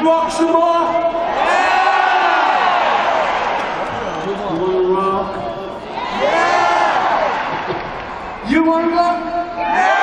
you rock some more? Yeah! You wanna rock? Yeah! You wanna rock? Yeah!